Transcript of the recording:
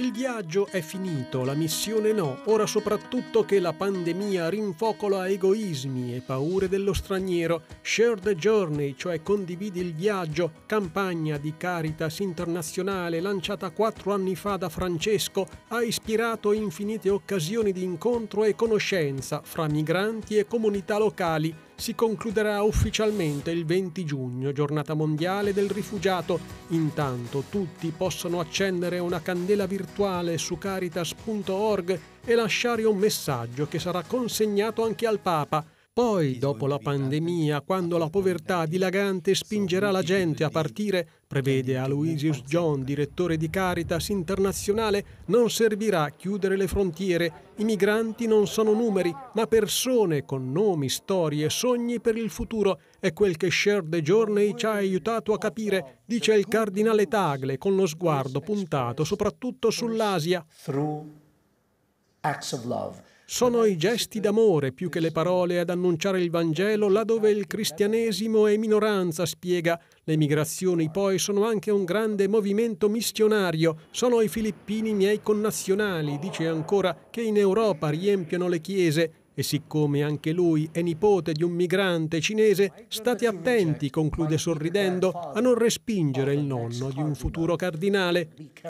Il viaggio è finito, la missione no, ora soprattutto che la pandemia rinfocola egoismi e paure dello straniero. Share the journey, cioè condividi il viaggio, campagna di Caritas internazionale lanciata quattro anni fa da Francesco, ha ispirato infinite occasioni di incontro e conoscenza fra migranti e comunità locali si concluderà ufficialmente il 20 giugno, giornata mondiale del rifugiato. Intanto tutti possono accendere una candela virtuale su caritas.org e lasciare un messaggio che sarà consegnato anche al Papa. Poi, dopo la pandemia, quando la povertà dilagante spingerà la gente a partire, prevede Aloysius John, direttore di Caritas Internazionale, non servirà chiudere le frontiere. I migranti non sono numeri, ma persone con nomi, storie e sogni per il futuro. È quel che Share the Journey ci ha aiutato a capire, dice il cardinale Tagle, con lo sguardo puntato soprattutto sull'Asia. acts of love. Sono i gesti d'amore più che le parole ad annunciare il Vangelo laddove il cristianesimo è minoranza, spiega. Le migrazioni poi sono anche un grande movimento missionario. Sono i filippini miei connazionali, dice ancora, che in Europa riempiono le chiese. E siccome anche lui è nipote di un migrante cinese, state attenti, conclude sorridendo, a non respingere il nonno di un futuro cardinale.